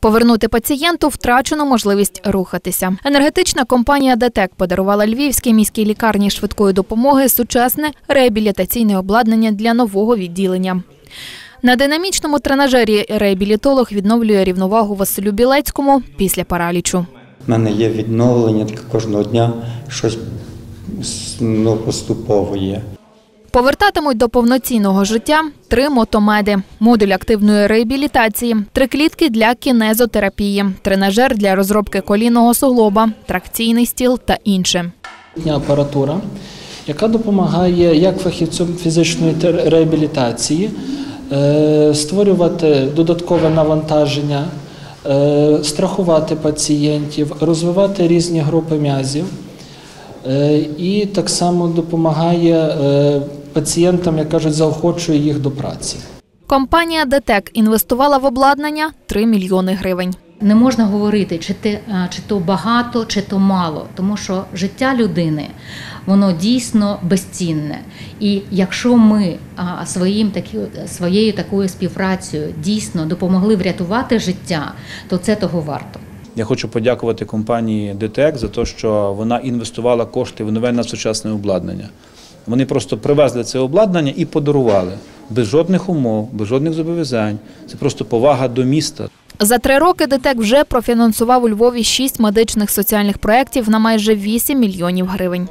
Повернути пацієнту втрачену можливість рухатися. Енергетична компанія ДТЕК подарувала Львівській міській лікарні швидкої допомоги сучасне реабілітаційне обладнання для нового відділення. На динамічному тренажері реабілітолог відновлює рівновагу Василю Білецькому після паралічу. У мене є відновлення кожного дня, щось ну, поступово є. Повертатимуть до повноцінного життя три мотомеди, модуль активної реабілітації, три клітки для кінезотерапії, тренажер для розробки колінного суглоба, тракційний стіл та інше. Апаратура, яка допомагає як фахівцям фізичної реабілітації е, створювати додаткове навантаження, е, страхувати пацієнтів, розвивати різні групи м'язів. Е, І так само допомагає пацієнтам, як кажуть, заохочує їх до праці. Компанія ДТЕК інвестувала в обладнання 3 мільйони гривень. Не можна говорити, чи а, чи то багато, чи то мало, тому що життя людини воно дійсно безцінне. І якщо ми своїм такі, своєю такою співпрацею дійсно допомогли врятувати життя, то це того варто. Я хочу подякувати компанії ДТЕК за те, що вона інвестувала кошти в нове надсучасне обладнання. Вони просто привезли це обладнання і подарували без жодних умов, без жодних зобов'язань. Це просто повага до міста. За три роки ДТЕК вже профінансував у Львові шість медичних соціальних проєктів на майже 8 мільйонів гривень.